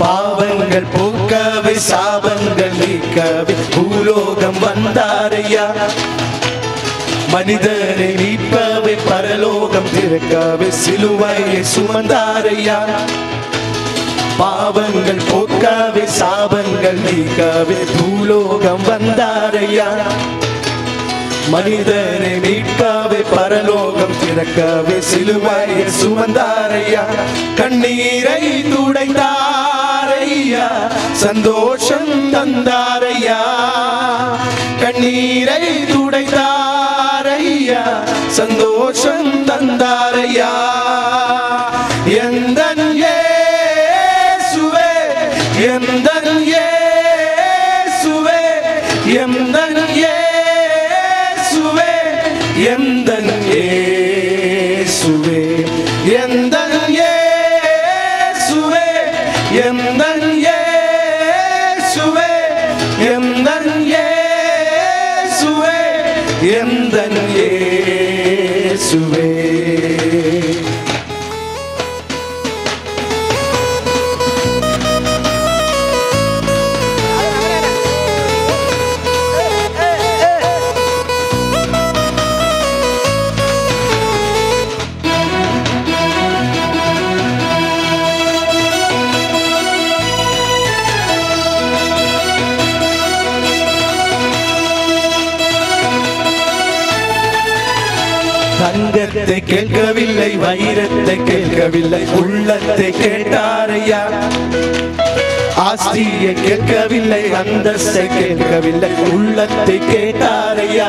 பாவங்கள் போக்கவே சாபங்கள் நீக்கவே பூலோகம் வந்தாரையா? மனிதரை மீட்பவே பரலோகம் திறக்கவே சிலுவையை சுமந்தாரையா? பாவங்கள் போக்கவே சாபங்கள் நீக்கவே பூலோகம் வந்தாரையா? மனிதனை மீட்கவே பரலோகம் திறக்கவே சிலுவையை சுமந்தாரையா? கண்ணீரை துடைந்தாரையா சந்தோஷம் தந்தாரையா? கண்ணீரை துடைத்தாரையா? சந்தோஷம் தந்தாரையா? எந்த சுவே எந்த சுவே எந்த சுவே எந்த ஏ எந்தன் ஏசுவே. தங்கத்தை கேட்கவில்லை வைரத்தை கேட்கவில்லை. உள்ளத்தை கேட்டாரையா? ஆஸ்தியை கேட்கவில்லை அந்தஸ்தை கேட்கவில்லை. உள்ளத்தை கேட்டாரையா?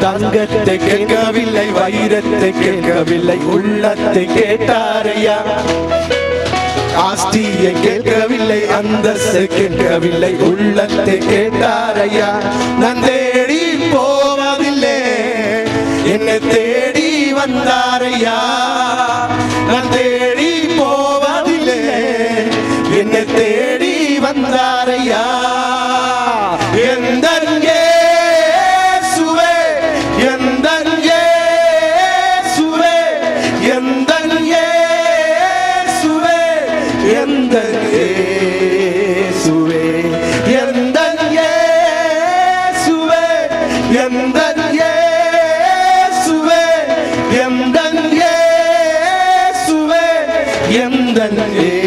தங்கத்தை கேட்கவில்லை வைரத்தை கேட்கவில்லை. உள்ளத்தை கேட்டாரையா? ஆஸ்தியை கேட்கவில்லை அந்தஸ்தை கேட்கவில்லை. உள்ளத்தை கேட்டாரையா? நான் தேடி தேடி வந்தாரையா? எந்த சுவே? எந்த சுவே? எந்த சுவே? எந்த சுவே? எந்த சுவே? எந்த சுவே? எந்த சுவே?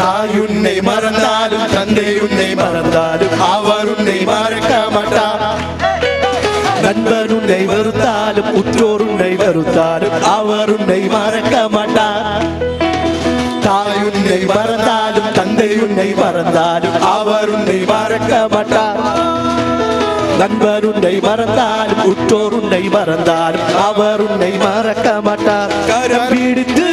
தாய் உன்னை மறந்தாலும் தந்தை உன்னை மறந்தாலும் அவர் உன்னை மறக்க மாட்டார். நண்பன் உன்னை வெறுத்தாலும் உற்றோர் உன்னை வெறுத்தாலும் அவர் உன்னை மறக்க மாட்டார். தாய் உன்னை மறந்தாலும் தந்தை உன்னை மறந்தாலும் அவர் உன்னை மறக்க மாட்டார். நண்பர் உன்னை மறந்தாலும் உற்றோர் உன்னை மறந்தாலும் அவர் உன்னை மறக்க மாட்டார். கரம் பிடித்து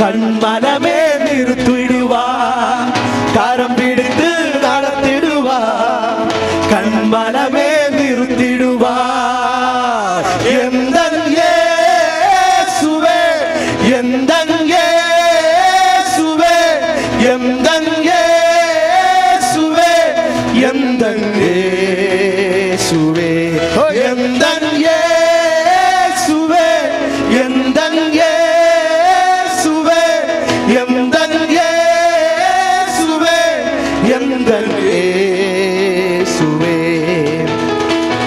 கண்மனமே நிறுத்திடுவா. கரம் பிடித்து நடத்திடுவா. கண்மனமே நிறுத்திடுவா. எந்த சுவே எந்த சுவே எந்த சுவே எந்த சுவே எந்த இயேசுவே எந்த இயேசுவே.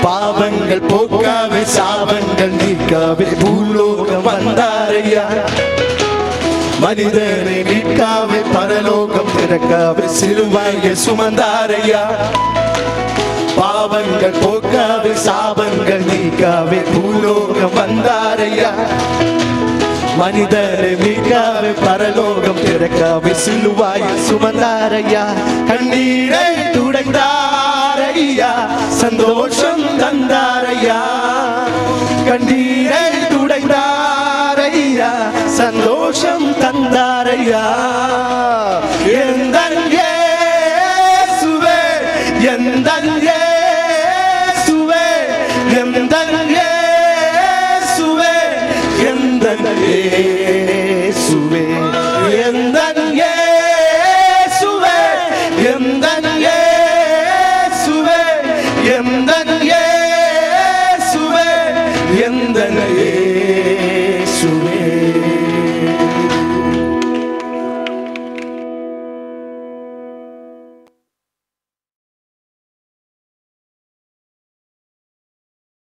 பாவங்கள் போக்காவே சாபங்கள் நீக்காவே பூலோகம் வந்தாரையா. மனிதனை மீட்காவே பரலோகம் திறக்காவே சிறுவாய சுமந்தாரையா. பாவங்கள் போக்காவே சாபங்கள் நீக்காவே பூலோகம் வந்தாரையா. மனிதரை மீட்காவே பரலோகம் திறக்காவே சிலுவாய் சுமந்தாரையா கண்ணீரை துடைந்தாரையா. சந்தோஷம் தந்தாரையா. கண்ணீரை துடைந்தாரையா. சந்தோஷம் தந்தாரையா. எந்தன் இயேசுவே எந்தன் இயேசுவே